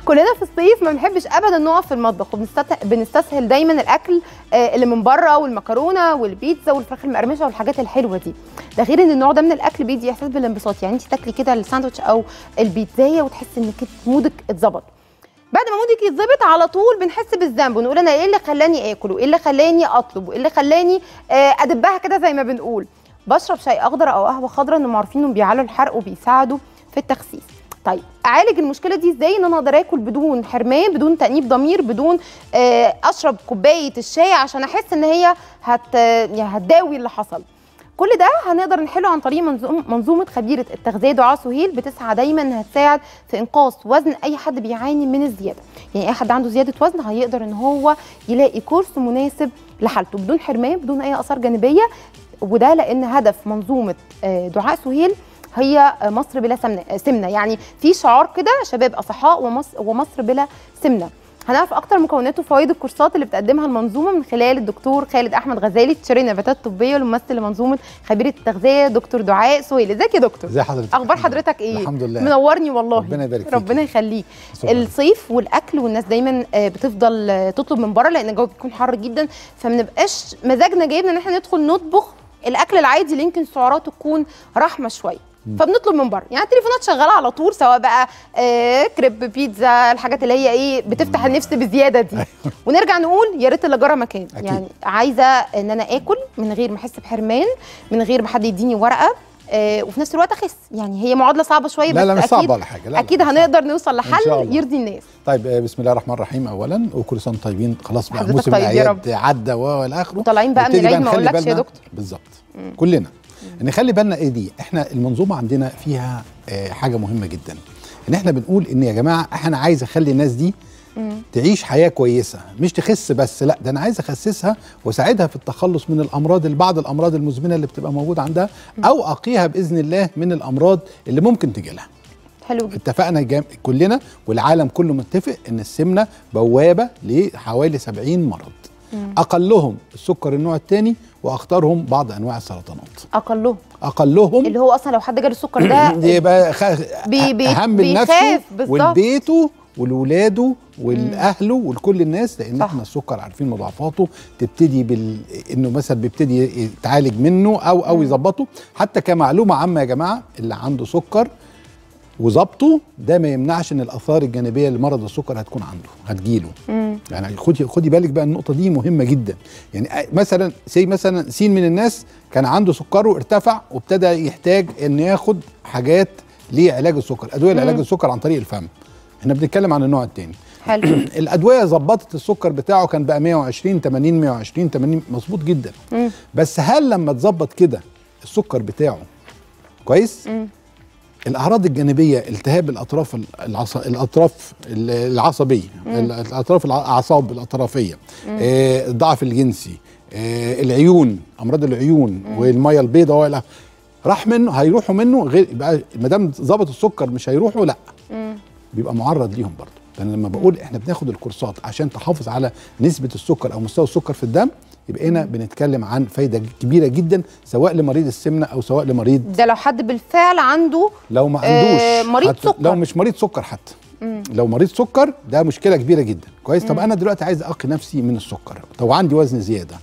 كلنا في الصيف ما بنحبش ابدا نقف في المطبخ وبنستسهل دايما الأكل آه، اللي من بره والمكرونة والبيتزا والفراخ المقرمشة والحاجات الحلوة دي. ده غير إن النوع ده من الأكل بيدي إحساس بالانبساط. يعني انت تاكلي كده الساندوتش أو البيتزاية وتحسي إنك مودك اتظبط. بعد ما مودك يتظبط على طول بنحس بالذنب ونقول أنا إيه اللي خلاني آكل؟ وإيه اللي خلاني أطلب؟ وإيه اللي خلاني آه، أدبها كده زي ما بنقول؟ بشرب شاي أخضر أو قهوة خضراء إنهم عارفين انهم بيعلوا الحرق وبيساعدوا في التخسيس. طيب أعالج المشكلة دي إزاي؟ إن أنا أقدر آكل بدون حرمان بدون تأنيب ضمير بدون آه، أشرب كوباية الشاي عشان أحس إن هي هت يعني هتداوي اللي حصل. كل ده هنقدر نحله عن طريق منظوم- منظومة خبيرة التغذية دعاء سهيل بتسعى دايما إنها تساعد في انقاص وزن أي حد بيعاني من الزيادة. يعني أي حد عنده زيادة وزن هيقدر إن هو يلاقي كورس مناسب لحالته بدون حرمان بدون أي آثار جانبية وده لأن هدف منظومة آه، دعاء سهيل هي مصر بلا سمنة. يعني في شعار كده شباب أصحاء ومصر ومصر بلا سمنة. هنعرف أكتر مكونات وفوائد الكورسات اللي بتقدمها المنظومة من خلال الدكتور خالد أحمد غزالي تشري نباتات طبيه والممثل لمنظومه خبيرة التغذية دكتور دعاء سهيل ازيك يا دكتور؟ ازي حضرتك؟ أخبار حضرتك إيه؟ الحمد لله. منورني والله. ربنا يبارك فيك. ربنا يخليك. الصيف والأكل والناس دايما آه، بتفضل تطلب من بره لأن الجو بيكون حر جدا. فمنبقاش مزاجنا جايبنا إن إحنا ندخل نطبخ الأكل العادي اللي يمكن سعراته تكون رحمة شوية. فبنطلب من بره. يعني التليفونات شغالة على طول سواء بقى آه كريب بيتزا الحاجات اللي هي إيه بتفتح النفس بزيادة دي. ونرجع نقول يا ريت اللي جرى مكان. أكيد. يعني عايزة إن أنا آكل من غير ما أحس بحرمان من غير ما حد يديني ورقة آه وفي نفس الوقت أخس. يعني هي معادلة صعبة شوية لا بس لا مش صعبة ولا حاجة. لا لا، أكيد مش هنقدر نوصل إن لحل. يرضي الناس. طيب آه، بسم الله الرحمن الرحيم. اولا وكل سنة طيبين. خلاص بقى موسم طيب الأعياد عدى والى اخره وطالعين بقى من العيد ما أقولكش يا دكتور. بالظبط. كلنا. نخلي بالنا إيه دي؟ إحنا المنظومة عندنا فيها آه، حاجة مهمة جدا. ان إحنا بنقول ان يا جماعة أنا عايز اخلي الناس دي تعيش حياة كويسة. مش تخس بس لا ده أنا عايز اخسسها واساعدها في التخلص من الامراض بعض الامراض المزمنة اللي بتبقى موجودة عندها أو اقيها بإذن الله من الامراض اللي ممكن تجي لها. حلو جدا. اتفقنا جام كلنا والعالم كله متفق ان السمنة بوابة لحوالي 70 مرض. أقلهم السكر النوع الثاني وأخطرهم بعض أنواع السرطانات. أقلهم. أقلهم اللي هو أصلا لو حد جاله السكر ده يبقى خ... بي- بي- أهم لنفسه. ولبيته ولولاده ولاهله ولكل الناس لأن صح. إحنا السكر عارفين مضاعفاته تبتدي بال إنه مثلا بيبتدي يتعالج منه أو أو يظبطه. حتى كمعلومة عامة يا جماعة اللي عنده سكر وظبطه ده ما يمنعش إن الآثار الجانبية لمرض السكر هتكون عنده هتجيله. يعني خدي خدي بالك بقى النقطة دي مهمة جدا. يعني مثلا سي مثلا سين من الناس كان عنده سكره ارتفع وابتدى يحتاج إن ياخد حاجات لعلاج السكر. أدوية لعلاج السكر عن طريق الفم. إحنا بنتكلم عن النوع الثاني حلو. الأدوية ظبطت السكر بتاعه كان بقى 120 80 120 80 مظبوط جدا. بس هل لما تظبط كده السكر بتاعه كويس؟ الأعراض الجانبية التهاب الأطراف العص... الأطراف العصبية الأطراف الأعصاب الأطرافية آه، الضعف الجنسي آه، العيون أمراض العيون والمية البيضاء ولا راح منه هيروحوا منه غير يبقى ما دام ظبط السكر مش هيروحوا لأ. بيبقى معرض ليهم برضه. فانا لما بقول إحنا بناخد الكورسات عشان تحافظ على نسبة السكر أو مستوى السكر في الدم يبقى هنا بنتكلم عن فايدة كبيرة جدا سواء لمريض السمنة أو سواء لمريض ده لو حد بالفعل عنده لو ما آه، عندوش مريض حتى سكر. لو مش مريض سكر حتى. لو مريض سكر ده مشكلة كبيرة جدا. كويس؟ طب أنا دلوقتي عايز أقي نفسي من السكر. طب عندي وزن زيادة.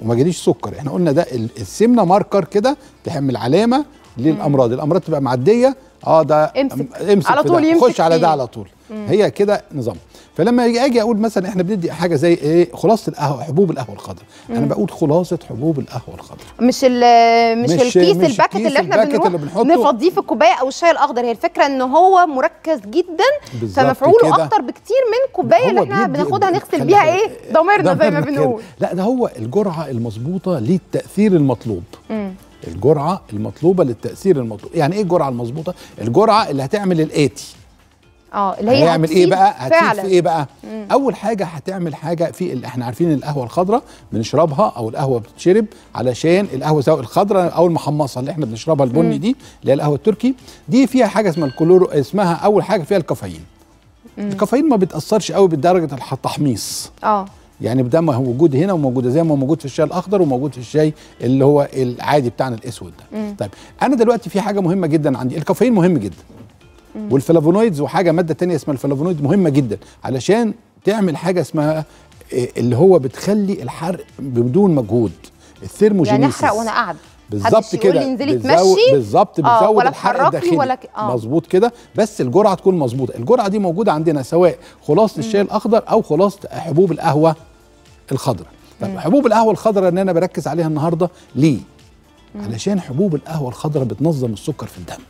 وما جاليش سكر. إحنا قلنا ده ال- السمنة ماركر كده تحمل علامة للأمراض. الأمراض تبقى معدية. آه ده امسك. امسك على طول. يمسك خش على. ده على طول. هي كده نظام. فلما أجي أقول مثلا إحنا بندي حاجة زي إيه؟ خلاصة القهوة حبوب القهوة الخضراء أنا بقول خلاصة حبوب القهوة الخضراء مش ال مش, مش- الكيس مش ال packet اللي إحنا بنروح. نفضيه في الكوباية أو الشاي الأخضر. هي الفكرة إن هو مركز جدا فمفعوله. أكتر بكتير من الكوبايه اللي بيدي- بناخدها نغسل بيها. إيه؟ ضميرنا زي ما. بنقول. لا ده هو الجرعة المظبوطة للتأثير المطلوب. الجرعة المطلوبة للتأثير المطلوب. يعني إيه الجرعة المظبوطة؟ الجرعة اللي هتعمل الآتي. آه اللي هي هيعمل إيه بقى؟ هتفيد في إيه بقى؟ أول حاجة هتعمل حاجة في ال- إحنا عارفين القهوة الخضراء بنشربها أو القهوة بتتشرب علشان القهوة سواء الخضراء أو المحمصة اللي إحنا بنشربها البني دي اللي هي القهوة التركي دي فيها حاجة اسمها الكلورو اسمها أول حاجة فيها الكافيين. الكافيين ما بتاثرش قوي بدرجة التحميص. آه. يعني ده ما هو موجود هنا وموجود زي ما هو موجود في الشاي الأخضر وموجود في الشاي اللي هو العادي بتاعنا الأسود ده. طيب أنا دلوقتي في حاجة مهمة جدا عندي. الكافيين مهم جدا. وال flavonoids وحاجة مادة تانية اسمها الفلافونويد مهمة جدا. علشان تعمل حاجة اسمها إيه، اللي هو بتخلي الحرق بدون مجهود. ال thermogenesis. يعني أحرق وأنا قاعدة بالظبط كده لي انزلي تمشي؟ بالظبط آه، بتزود الحرق الداخلي. ولا ك- آه. مظبوط كده. بس الجرعة تكون مظبوطة. الجرعة دي موجودة عندنا سواء خلاصة الشاي الأخضر أو خلاصة حبوب القهوة الخضراء. طب حبوب القهوة الخضراء ان أنا بركز عليها النهارده ليه؟ علشان حبوب القهوة الخضراء بتنظم السكر في الدم.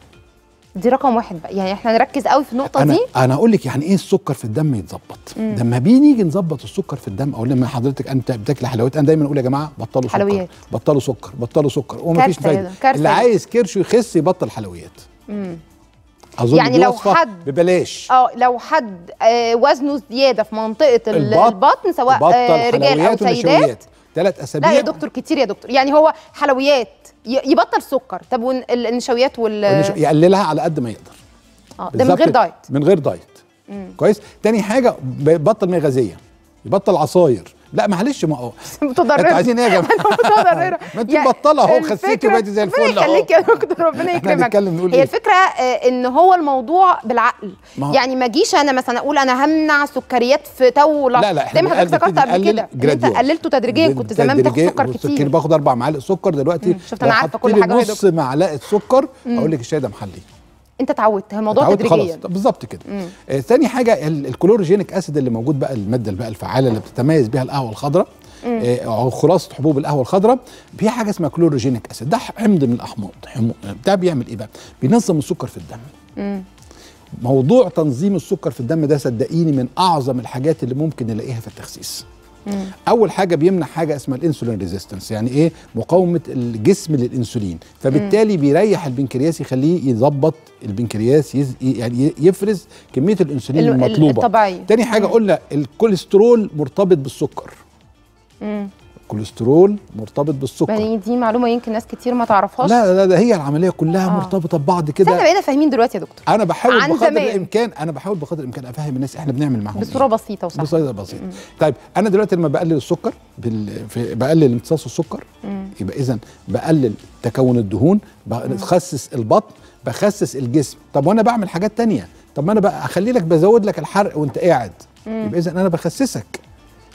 دي رقم واحد بقى. يعني إحنا نركز قوي في النقطة أنا دي. أنا أقول لك يعني إيه السكر في الدم يتظبط. لما بنيجي نظبط السكر في الدم أو لما حضرتك أنت بتاكل حلويات. أنا دايما أقول يا جماعة بطلوا سكر. حلويات. بطلوا سكر بطلوا سكر. ومفيش فايدة. اللي. عايز كرشه يخس يبطل حلويات. أظن يعني لو حد- ببلاش. آه لو حد آه وزنه زيادة في منطقة ال- البط- البطن سواء آه رجال أو سيدات. ثلاث اسابيع لا يا دكتور كتير يا دكتور. يعني هو حلويات. يبطل سكر. طب والنشويات وال يقللها على قد ما يقدر. آه ده من غير دايت. من غير دايت. كويس؟ تاني حاجة بطل غازيه يبطل عصاير. لا معلش ما هو متضررة. أنتوا عايزين إيه يا جماعة؟ متضررة. ما انت مبطله أهو خسيتي وبقيتي زي ربنا الفل. اهو يخليك يا دكتور ربنا إحنا يكرمك. هي إيه؟ الفكرة آه، إن هو الموضوع بالعقل. يعني ما اجيش أنا مثلا أقول أنا همنع سكريات في ال two لا لا زي ما حضرتك ذكرت قبل كده إن أنت. قللته تدريجيا كنت زمان بتاخد سكر كتير. باخد أربع معالق سكر دلوقتي. شفت عارفة حطيت كل يا نص معلقة سكر أقول لك الشاي ده محلي. انت اتعودت الموضوع تدريجيا. خلاص. بالظبط كده. آه ثاني حاجة ال- ال chlorogenic acid اللي موجود بقى المادة بقى الفعالة اللي بتتميز بها القهوة الخضراء آه أو خلاصة حبوب القهوة الخضراء في حاجة اسمها chlorogenic acid. ده حمض من الأحماض ده بيعمل إيه بقى؟ بينظم السكر في الدم. موضوع تنظيم السكر في الدم ده صدقيني من أعظم الحاجات اللي ممكن نلاقيها في التخسيس. أول حاجة بيمنع حاجة اسمها ال insulin resistance يعني إيه؟ مقاومة الجسم للإنسولين. فبالتالي بيريح البنكرياس يخليه يظبط البنكرياس يز يعني يفرز كمية الإنسولين ال- ال- المطلوبة. الطبيعية. تاني حاجة قلنا الكوليسترول مرتبط بالسكر. الكوليسترول مرتبط بالسكر. يعني دي معلومة يمكن ناس كتير ما تعرفهاش. لا لا ده هي العملية كلها آه. مرتبطة ببعض كده. إحنا بقينا فاهمين دلوقتي يا دكتور. أنا بحاول بقدر. الإمكان أنا بحاول بقدر الإمكان أفهم الناس إحنا بنعمل معاهم بصورة إيه. بسيطه وسهله بسيطة. بسيطه طيب أنا دلوقتي لما بقلل السكر بال... في... بقلل امتصاص السكر يبقى اذا بقلل تكون الدهون بخسس البطن بخسس الجسم. طب وأنا بعمل حاجات تانية؟ طب ما أنا بقى أخلي لك بزود لك الحرق وأنت قاعد. يبقى اذا أنا بخسسك.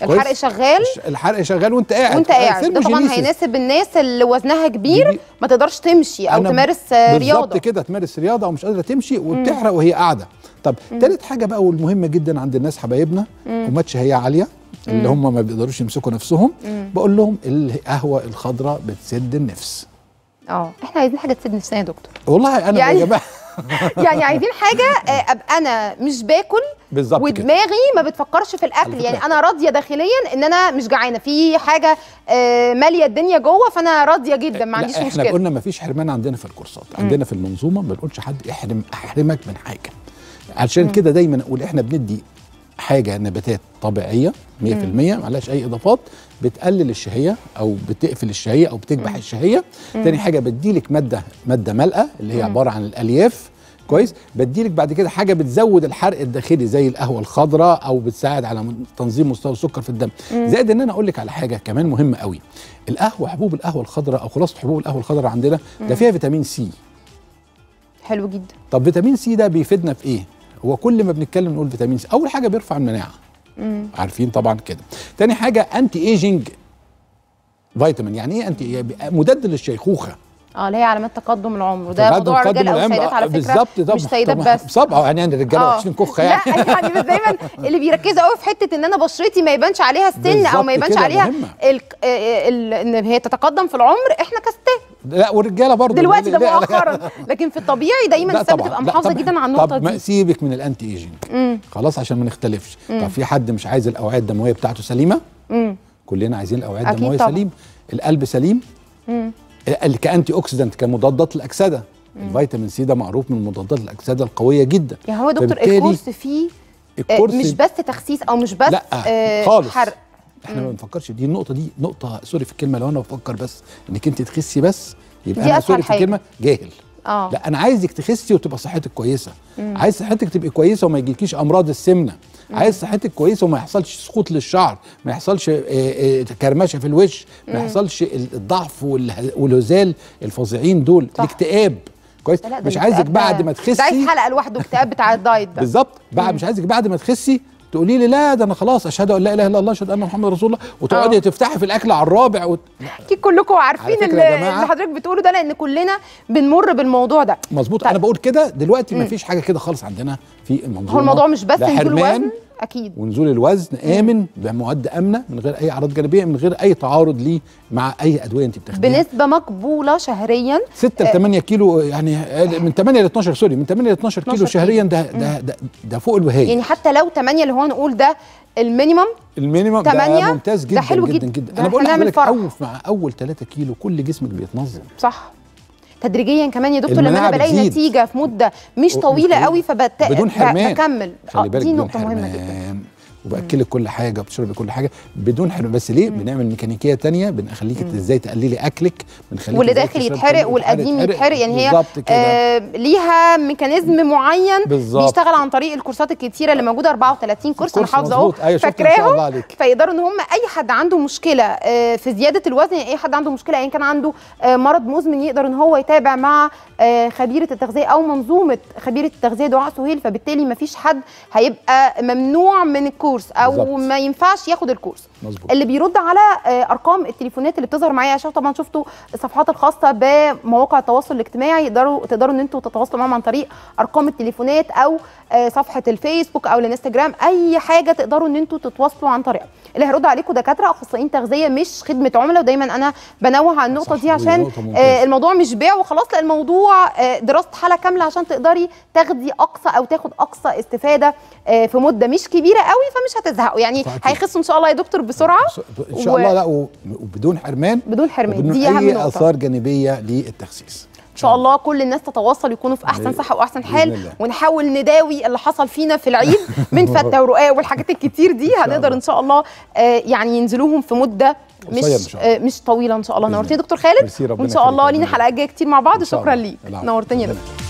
الحرق؟ شغال. الحرق شغال وانت قاعد. وانت قاعد. ده طبعا Thermogenesis. هيناسب الناس اللي وزنها كبير ما تقدرش تمشي أو تمارس آه، بالظبط رياضة. كده تمارس رياضة ومش قادرة تمشي وبتحرق وهي قاعدة. طب تالت حاجة بقى والمهمة جدا عند الناس حبايبنا ومات شهيه عالية اللي هم ما بيقدروش يمسكوا نفسهم بقول لهم القهوة الخضراء بتسد النفس. آه إحنا عايزين حاجة تسد نفسنا يا دكتور. والله أنا يعني- يا جماعة. يعني عايزين حاجة آه، ابقى أنا مش باكل بالظبط كده. ودماغي ما بتفكرش في الأكل. يعني. أنا راضية داخليا إن أنا مش جعانة. في حاجة آه، مالية الدنيا جوه فأنا راضية جدا ما عنديش لا إحنا مشكلة. قلنا ما فيش حرمان عندنا في الكورسات. عندنا في المنظومة ما بنقولش حد احرم أحرمك من حاجة. عشان كده دايما أقول إحنا بندي حاجة نباتات طبيعية 100% معلهاش أي إضافات. بتقلل الشهية أو بتقفل الشهية أو بتكبح الشهية. تاني حاجة بديلك مادة مادة مالئه اللي هي عبارة عن الألياف. كويس؟ بديلك بعد كده حاجة بتزود الحرق الداخلي زي القهوة الخضراء أو بتساعد على تنظيم مستوى السكر في الدم. زائد إن أنا أقول لك على حاجة كمان مهمة قوي. القهوة حبوب القهوة الخضراء أو خلاصة حبوب القهوة الخضراء عندنا ده فيها فيتامين C. حلو جدا. طب فيتامين C ده بيفيدنا في إيه؟ هو كل ما بنتكلم نقول فيتامين C. أول حاجة بيرفع المناعة. عارفين طبعا كده. تاني حاجة anti-aging فيتامين يعني إيه anti مضاد للشيخوخة. آه اللي هي علامات تقدم العمر وده موضوع رجال أو. سيدات على فكرة بالظبط مش سيدات. بس طبعا يعني الرجاله آه. وحشين كخه يعني لا يعني بس دايما اللي بيركزوا قوي في حتة إن أنا بشرتي ما يبانش عليها السن أو ما يبانش عليها. ال... ال... إن هي تتقدم في العمر إحنا كستات لا والرجالة برضه دلوقتي ده مؤخرا لكن في الطبيعي دايما الست. بتبقى محافظة. جدا على النقطه طب دي سيبك من ال anti-aging خلاص عشان ما نختلفش طب في حد مش عايز الأوعية الدموية بتاعته سليمة. كلنا عايزين الأوعية الدموية طبعاً. سليم القلب سليم ك antioxidant كمضادات الأكسدة. الفيتامين C ده معروف من مضادات الأكسدة القوية جدا. يعني هو دكتور الكورس فيه آه، الكورس مش بس تخسيس أو مش بس لا آه، خالص. حرق. إحنا ما بنفكرش دي النقطة دي نقطة sorry في الكلمة لو أنا بفكر بس إنك أنت تخسي بس يبقى دي أنا sorry في. الكلمة جاهل. آه. لا أنا عايزك تخسي وتبقى صحتك كويسة. عايز صحتك تبقى كويسة وما يجيلكيش أمراض السمنة. عايز صحتك كويسة وما يحصلش سقوط للشعر ما يحصلش آه، آه، كرمشة في الوش ما يحصلش ال- الضعف والهزال الفظيعين دول صح. الاكتئاب. كويس؟ مش عايزك بعد ما ده. عايز تخسي حلقة لوحده اكتئاب بتاع الدايت ده. بالظبط. بعد مش عايزك بعد ما تخسي تقولي لي لا ده أنا خلاص أشهد أن لا إله إلا الله أشهد أن محمد رسول الله. وتقعدي آه. تفتحي في الأكل على الرابع وت... أكيد كلكم عارفين اللي, حضرتك بتقوله ده لأن كلنا بنمر بالموضوع ده. مظبوط. طيب. أنا بقول كده دلوقتي ما فيش حاجة كده خالص عندنا في المنظومه هو الموضوع مش بس لا حرمان أكيد. ونزول الوزن آمن بمواد آمنة من غير أي أعراض جانبية من غير أي تعارض ليه مع أي أدوية أنت بتاخديها. بنسبة مقبولة شهريا. 6 ل 8 كيلو يعني من 8 ل 12 sorry من 8 ل 12 كيلو 12 شهريا ده ده ده, ده فوق الوهايه يعني حتى لو 8 اللي هو نقول ده المينيمم. ال minimum ده ممتاز ده جدا حلو جدا جدا. جدا. ده أنا بقول لحضرتك فرح. اول مع أول 3 كيلو كل جسمك بيتنظم. صح. تدريجيا كمان يا دكتور لما أنا بلاقي بتزيد. نتيجة في مدة مش طويلة طويلة. قوي فبت بدون حرمان. بكمل آه، خلي بالك دي نقطة مهمة جدا وبأكلك كل حاجة وبتشربي كل حاجة بدون حرمان. بس ليه؟ بنعمل ميكانيكية تانية بنخليك إزاي تقللي أكلك؟ بنخليك واللي داخل يتحرق والقديم يتحرق. يعني هي آه ليها ميكانيزم معين بالظبط. بيشتغل عن طريق الكورسات الكتيرة اللي موجودة 34 كورس أنا حافظه اهو. أيوة، فاكراهم. فيقدروا إن هم أي حد عنده مشكلة آه في زيادة الوزن يعني أي حد عنده مشكلة ايا كان عنده آه مرض مزمن يقدر إن هو يتابع مع آه خبيرة التغذية أو منظومة خبيرة التغذية دعاء سهيل. فبالتالي ما فيش حد هيبقى ممنوع من الكورس. أو بالظبط. ما ينفعش ياخد الكورس مظبوط اللي بيرد على آه، أرقام التليفونات اللي بتظهر معايا عشان طبعا شفتوا الصفحات الخاصة بمواقع التواصل الاجتماعي يقدروا تقدروا إن أنتوا تتواصلوا معاهم عن طريق أرقام التليفونات أو صفحة الفيسبوك أو الانستجرام أي حاجة تقدروا إن أنتوا تتواصلوا عن طريقها اللي هيرد عليكم دكاترة أخصائيين تغذية مش خدمة عملاء ودايما أنا بنوه على النقطة دي عشان. آه، الموضوع مش بيع وخلاص لا الموضوع آه، دراسة حالة كاملة عشان تقدري تاخدي أقصى أو تاخد أقصى استفادة آه، في مدة مش كبيرة قوي فمش هتزهقوا. يعني. هيخسوا إن شاء الله يا دكتور بسرعة إن شاء الله لا وبدون حرمان بدون حرمان. دي أهم نقطة. آثار جانبية للتخسيس. شاء الله كل الناس تتواصل ويكونوا في أحسن صحة وأحسن حال. ونحاول نداوي اللي حصل فينا في العيد من فته ورقاق والحاجات الكتير دي هنقدر. إن شاء الله آه، يعني ينزلوهم في مدة مش. آه، مش طويلة إن شاء الله نورتني. دكتور خالد وان شاء الله. لينا حلقات جاية كتير مع بعض شكرا. ليك. نورتني يا دكتور